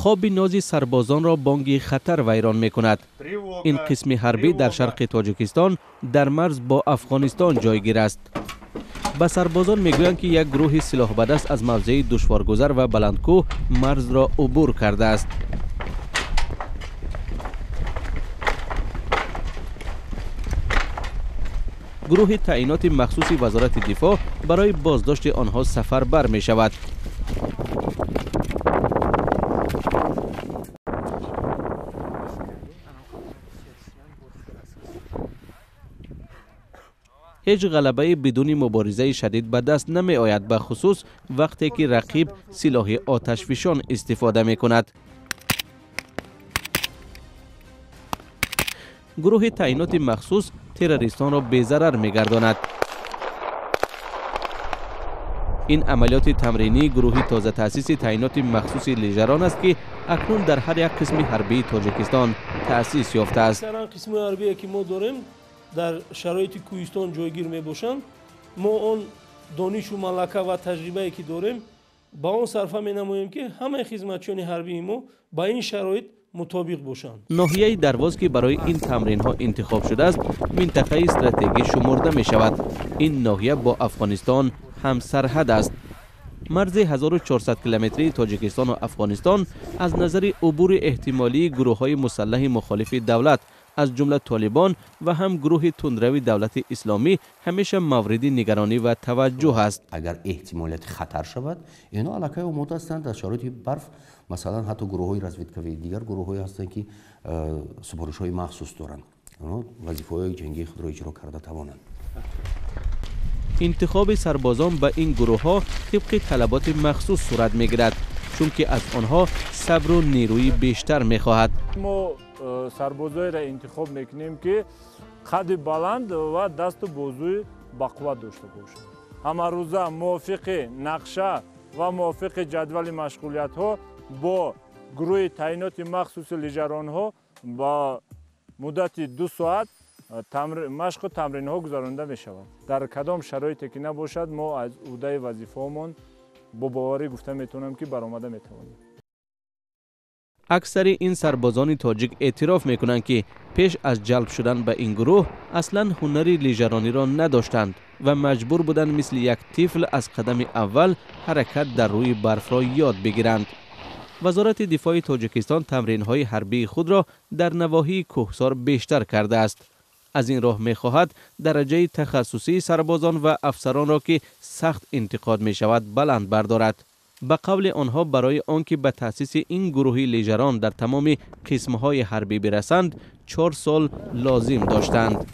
خواب نازی سربازان را بانگی خطر ویران می کند. این قسم حربی در شرق تاجیکستان در مرز با افغانستان جایگیر است. به سربازان می‌گویند که یک گروه سلاح بدست از موضع دشوارگذر و بلندکو مرز را عبور کرده است. گروه تعینات مخصوصی وزارت دفاع برای بازداشت آنها سفر بر می شود. هیچ غلبه بدون مبارزه شدید به دست نمی آید به خصوص وقتی که رقیب سلاح آتش فشان استفاده می کند. گروه تعینات مخصوص تروریستان را بیزرر می گرداند. این عملیات تمرینی گروه تازه تاسیس تعینات مخصوص لیژران است که اکنون در هر یک قسم حربی تاجیکستان تاسیس یافته است. قسم حربی که ما داریم در شرایط کوهستان جایگیر می باشند ما آن دانش و ملکه و تجربه که داریم با آن صرفه می نماییم که همه خدمتچیان حربی ما با این شرایط مطابق باشند. ناحیه درواز که برای این تمرین ها انتخاب شده است منطقه استراتژی شمرده می شود. این ناحیه با افغانستان هم سرحد است. مرز 1400 کیلومتری تاجیکستان و افغانستان از نظر عبور احتمالی گروه های مسلح مخالف دولت از جمله طالبان و هم گروه تندروی دولت اسلامی همیشه مورد نگرانی و توجه است. اگر احتمالیت خطر شود اینا علاقه آماده هستند در شرایط برف مثلا حتی گروه های رزویدکوی دیگر گروه های هستند که سپارش های مخصوص دارند. وظیفه های جنگی خود را اجرا کرده توانند. انتخاب سربازان به این گروه ها طبق طلبات مخصوص صورت می گیرد چون که از آنها صبر و نیروی بیشتر می خواهد Э, сарбозоеро интихоб мекунем ки қади баланд ва дасту бозуи бақувват дошта бошанд ҳамарӯза мувофиқи нақша ва мувофиқи ҷадвали машғулиятҳо бо гурӯҳи таъиноти махсуси лижаронҳо ба муддати ду соат э, машқу тамринҳо гузаронда мешавад дар кадом шароите ки набошад мо аз ӯҳдаи вазифаамон бо боварӣ гуфта метавонам ки баромада метавонем. اکثر این سربازان تاجیک اعتراف می‌کنند که پیش از جلب شدن به این گروه اصلا هنری لیژرانی را نداشتند و مجبور بودند مثل یک طفل از قدم اول حرکت در روی برف را یاد بگیرند. وزارت دفاع تاجیکستان تمرین های حربی خود را در نواحی کوهسار بیشتر کرده است. از این راه می خواهد درجه تخصصی سربازان و افسران را که سخت انتقاد می شود بلند بردارد. به قول آنها برای آنکه به تاسیس این گروهی لیژران در تمام قسمهای حربی برسند چهار سال لازم داشتند.